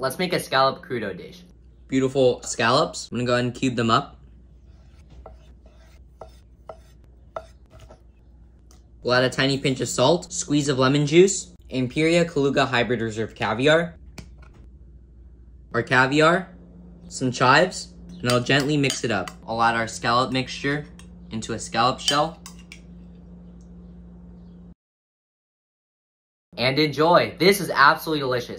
let's make a scallop crudo dish. Beautiful scallops. I'm gonna go ahead and cube them up. We'll add a tiny pinch of salt, squeeze of lemon juice, Imperia Kaluga Hybrid Reserve Caviar, our caviar, some chives, and I'll gently mix it up. I'll add our scallop mixture into a scallop shell. And enjoy. This is absolutely delicious.